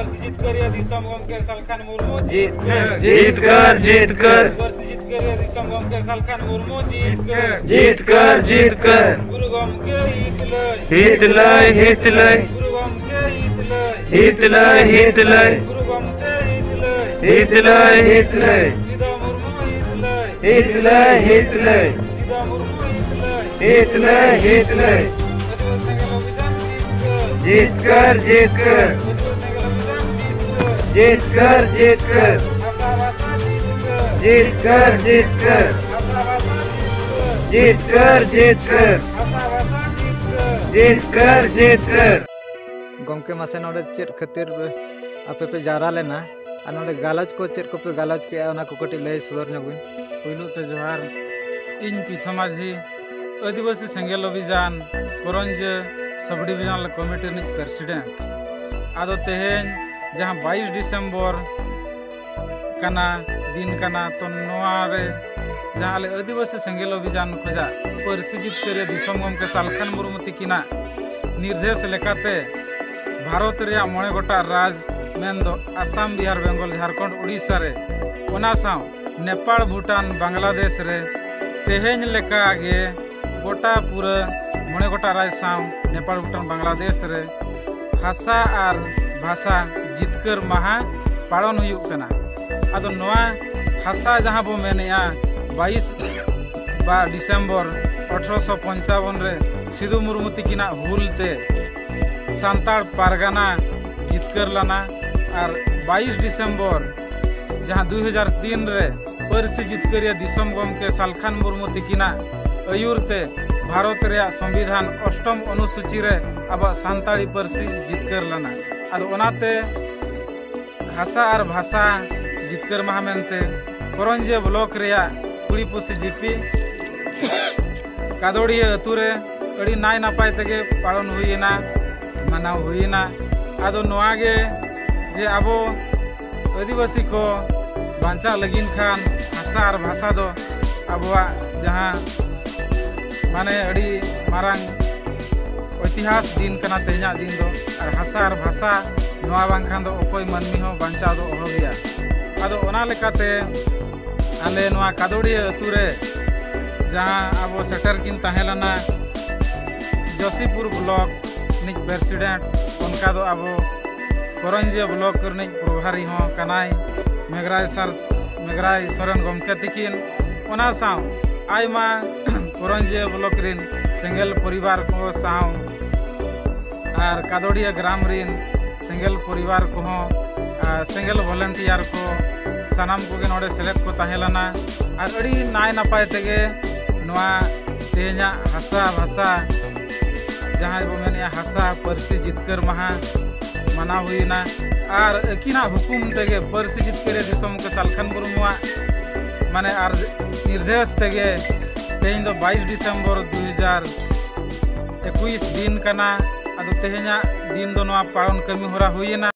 जीत कर सलखान मुर्मू जीत जीत कर जीत कर जीत कर सलखान मुर्मू जीत कर जीत कर जीत कर गुरु गमके हित लय हित लय हित लय गुरु गमके हित लय हित लय हित लय गुरु गमके हित लय हित लय हित लय सीधा मुर्मू हित लय हित लय हित लय सीधा मुर्मू हित लय हित लय हित लय प्रतिबद्ध संगल अभियान जीत कर जीत कर जीत कर जीत कर जीत कर जीत कर जीत कर जीत कर जीत कर जीत कर गमके मासे नोड़े चेट खतिर आपे पे जा रहा लेना। और नोड़े गालज को चेट को पे गालज के आना को कटी लय सुधार नगुन पहिलो ते जोहार इन पिथा माझी आदिवासी संगेल अभियान कोरंज सब डिविजनल कमिटी प्रेसिडेंट। आदो तेहेन जहाँ 22 डिसेम्बर कना, दिन कना तो जहाँ अल आदिवासी सेगल अभियान खोजा पर्सी जितकर गमे सालखान मुरमु तकना निर्देश लेकाते भारत मे गटा राज आसाम, बिहार, बेंगल, झारखंड, उड़ीसारे नेपा भूटान बांग्लादेश तेहेन लेकागे गोटा पूरा मे गटा राज नेपाल, भूटान बांग्लादेश हासा और भाषा जितकर महा पालन होना हासा जहाँ बो मन बस डिसेम्बर अठारोशो पंचावन सिदू सिधु मुर्मू तकिन हुलते सानतार पारगाना जितकर लाना और बस डिसेम्बर जहाँ दुई हज़ार तीन रे पारसी जितकरिया दिसम गमके सालखान मुरमू तकिन आयुरते भारत संविधान अष्टम अनुसूची रे अब सानी पारसी जितकर लाना। हासा और भाषा जितकर माह मनते करंजे ब्लॉक कुड़ीपुसी जीपी। कादड़िया अतुरे नाय नपाय तक पालन हुईना मना हुईना अदे जे अब आदिवासी को बांचा लगीन खान हासा और भाषा दो। अब जहाँ माने अड़ी मारांग इतिहास दिन करना तेज दिन दो हसा और भाषा ना बाखान मानमी बचाव दोहोगे अब आले ना अतुरे, जहाँ अब सेटरकिन तहलना जसीपुर ब्लॉक निज प्रेसिडेंट, उनका दो अब करंजिया ब्लक प्रभारी कनाई, मेघराज सर, मेघराज सोरेन गमके तकिन आयमा, करंजिया ब्लक सेंगल परिवार को साथ और कादड़िया ग्राम रिन सेंगल परिवार को हो सेंगल वॉलेंटियर को, सनाम को के नोडे सेलेक्ट को ताहेलना आर अड़ी नाय ना पाए तेगे, नुआ तेहना हसा भसा, जहाँ वो मैंने हसा परसी जितकर महा मना हुई ना। आर किना हुकुम तेगे परसी जितकरे दिसम के सालखन बुरुमुआ माने आर निर्देश तेगे तेहिं तो 22 दिसंबर 2000 एकुइस दिन कना ᱟᱫᱚ ᱛᱮᱦᱮᱧᱟᱜ ᱫᱤᱱ ᱫᱚ ᱱᱚᱣᱟ ᱯᱟᱞᱚᱱ ᱠᱟᱹᱢᱤ ᱦᱚᱨᱟ ᱦᱩᱭᱮᱱᱟ